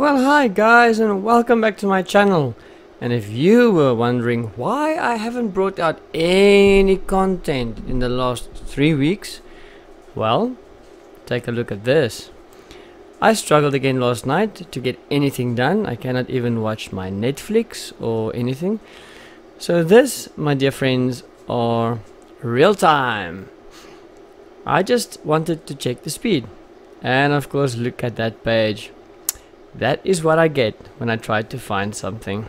Well hi guys and welcome back to my channel. And if you were wondering why I haven't brought out any content in the last three weeks well take a look at this. I struggled again last night to get anything done. I cannot even watch my Netflix or anything. So this my dear friends are real time. I just wanted to check the speed. And of course look at that page that is what I get when I try to find something.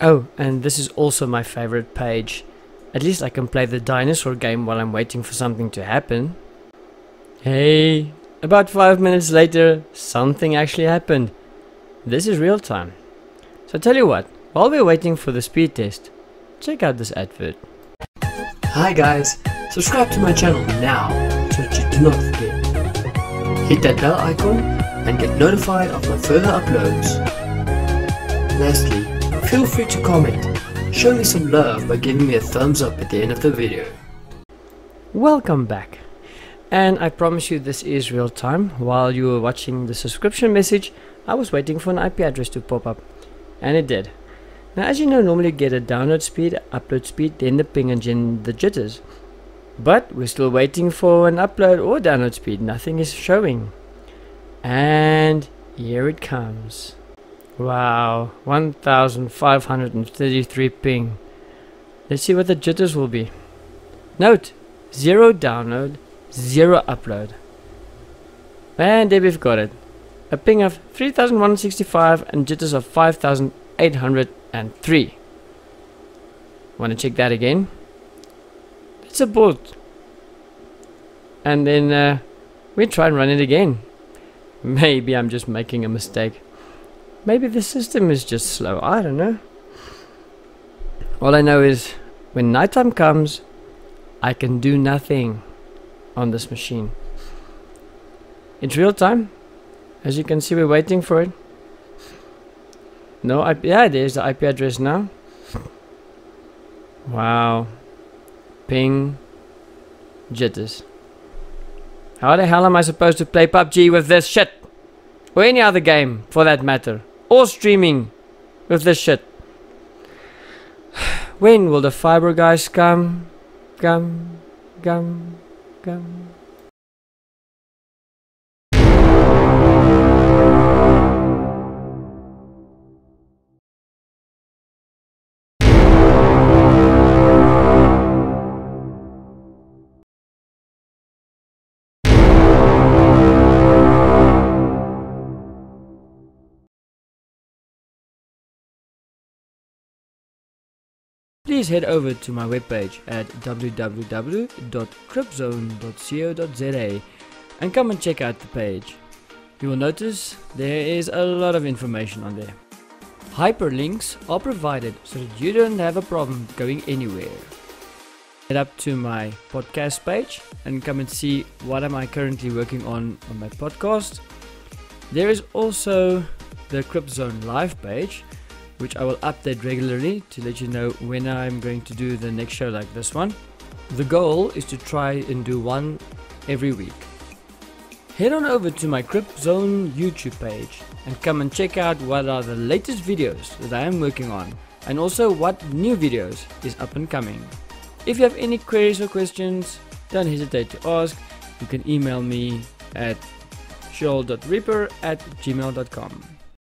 Oh, and this is also my favorite page. At least I can play the dinosaur game while I'm waiting for something to happen. Hey, about 5 minutes later, something actually happened. This is real time. So tell you what, while we're waiting for the speed test, check out this advert. Hi guys, subscribe to my channel now so that you do not forget. Hit that bell icon and get notified of my further uploads. Lastly, feel free to comment. Show me some love by giving me a thumbs up at the end of the video. Welcome back. And I promise you this is real time. While you were watching the subscription message, I was waiting for an IP address to pop up. And it did. Now as you know, normally you get a download speed, upload speed, then the ping and then the jitters. But we're still waiting for an upload or download speed. Nothing is showing. And here it comes. Wow, 1533 ping. Let's see what the jitters will be. Note, zero download, zero upload. And there we've got it. A ping of 3165 and jitters of 5803. Want to check that again? It's a bolt. And then uh, we try and run it again. Maybe I'm just making a mistake. Maybe the system is just slow. I don't know. All I know is when nighttime comes, I can do nothing on this machine. It's real time. As you can see, we're waiting for it. No IP. Yeah, there's the IP address now. Wow. Ping. Jitters. How the hell am I supposed to play PUBG with this shit? Or any other game, for that matter. Or streaming with this shit. When will the fiber guys come? Come, come, come. Please head over to my webpage at www.cryptzone.co.za and come and check out the page. You will notice there is a lot of information on there. Hyperlinks are provided so that you don't have a problem going anywhere. Head up to my podcast page and come and see what am I currently working on on my podcast. There is also the CriptZone live page which I will update regularly to let you know when I'm going to do the next show like this one. The goal is to try and do one every week. Head on over to my Cript Zone YouTube page and come and check out what are the latest videos that I am working on and also what new videos is up and coming. If you have any queries or questions, don't hesitate to ask. You can email me at shoal.reaper at gmail.com.